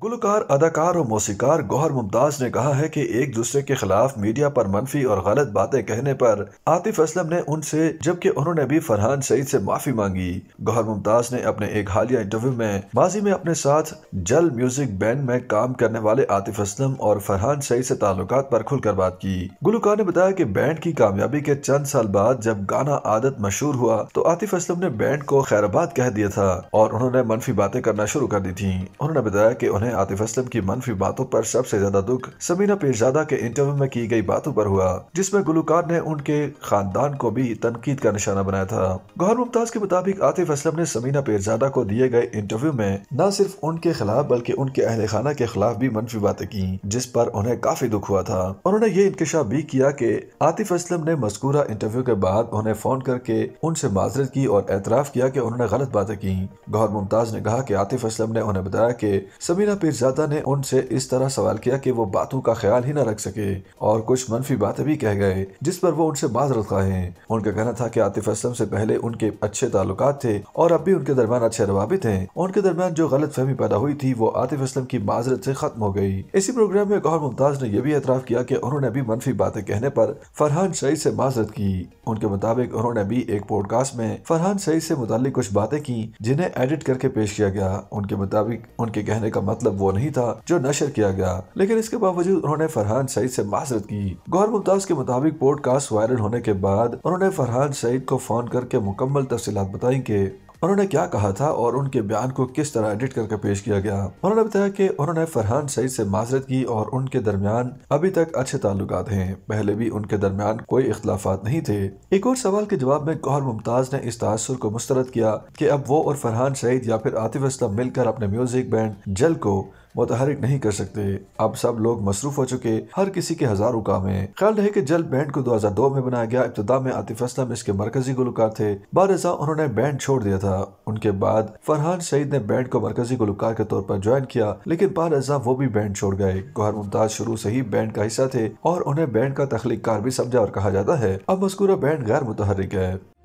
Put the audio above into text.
गुलकार, अदाकार और मौसीकार गौहर मुमताज़ ने कहा है कि एक दूसरे के खिलाफ मीडिया पर मनफी और गलत बातें कहने पर आतिफ असलम ने उनसे, जबकि उन्होंने भी फरहान सईद से माफ़ी मांगी। गौहर मुमताज़ ने अपने एक हालिया इंटरव्यू में, माजी में अपने साथ जल म्यूज़िक बैंड में काम करने वाले आतिफ असलम और फरहान सईद से ताल्लुक पर खुलकर बात की। गुलकार ने बताया की बैंड की कामयाबी के चंद साल बाद जब गाना आदत मशहूर हुआ तो आतिफ असलम ने बैंड को खैराबाद कह दिया था और उन्होंने मनफी बातें करना शुरू कर दी थी। उन्होंने बताया की उन्हें आतिफ असलम की मनफी बातों पर सबसे ज़्यादा दुख समीना पीरजादा के इंटरव्यू में की गई बातों पर हुआ, जिसमें गुलकार ने उनके खानदान को भी तनकीद का निशाना बनाया था। गौहर मुमताज़ के मुताबिक आतिफ असलम ने समीना पीरजादा को दिए गए इंटरव्यू में न सिर्फ़ उनके खिलाफ, बल्कि उनके अहल खाना के खिलाफ भी मनफी बातें की, जिस पर उन्हें काफ़ी दुख हुआ था। उन्होंने ये इंकशाफ भी किया कि आतिफ असलम ने मस्कूरा इंटरव्यू के बाद उन्हें फ़ोन करके उनसे माजरत की और एतराफ किया कि उन्होंने गलत बातें की। गौहर मुमताज़ ने कहा कि आतिफ असलम ने उन्हें बताया कि समीना पीरजादा ने उनसे इस तरह सवाल किया कि वो बातों का ख्याल ही न रख सके और कुछ मनफी बातें भी कह गए, जिस पर वो उनसे माजरत खाए। उनका कहना था कि आतिफ असलम से पहले उनके अच्छे ताल्लुक थे और अब भी उनके दरमियान अच्छे रवाबित हैं। उनके दरमियान जो गलत फहमी पैदा हुई थी, वो आतिफ असलम की माजरत से खत्म हो गई। इसी प्रोग्राम में गौर मुमताज़ ने यह भी एतराफ किया कि उन्होंने भी मनफी बातें कहने पर फरहान सईद से माजरत की। उनके मुताबिक उन्होंने भी एक पॉडकास्ट में फरहान सईद से मुतालिक कुछ बातें की, जिन्हें एडिट करके पेश किया गया। उनके मुताबिक उनके कहने का मतलब वो नहीं था जो नशर किया गया। लेकिन इसके बावजूद उन्होंने फरहान सईद से माजरत की। गौर मुमताज़ के मुताबिक पॉडकास्ट वायरल होने के बाद उन्होंने फरहान सईद को फ़ोन करके मुकम्मल तफसी बताई कि उन्होंने क्या कहा था और उनके बयान को किस तरह एडिट करके पेश किया गया? उन्होंने बताया कि उन्होंने फरहान सईद से माजरत की और उनके दरमियान अभी तक अच्छे ताल्लुक हैं। पहले भी उनके दरमियान कोई इख्लाफात नहीं थे। एक और सवाल के जवाब में गौर मुमताज़ ने इस तासर को मुस्तरद किया कि अब वो और फरहान सईद या फिर आतिफ असलम मिलकर अपने म्यूज़िक बैंड जल को मुतहरिक नहीं कर सकते। अब सब लोग मसरूफ हो चुके। हर किसी के हज़ारों काम है ख्याल रहे कि जल बैंड को 2002 में बनाया गया। इब्तदा में आतिफ असलम इसके मरकजी गुलकार थे। बाद उन्होंने बैंड छोड़ दिया था। उनके बाद फरहान सईद ने बैंड को मरकजी गुलकार के तौर पर ज्वाइन किया, लेकिन बाद वो भी बैंड छोड़ गए। गौहर मुमताज़ शुरू से ही बैंड का हिस्सा थे और उन्हें बैंड का तख्लीक कार भी समझा और कहा जाता है। अब मस्कूरा बैंड गैर मुतहरिक है।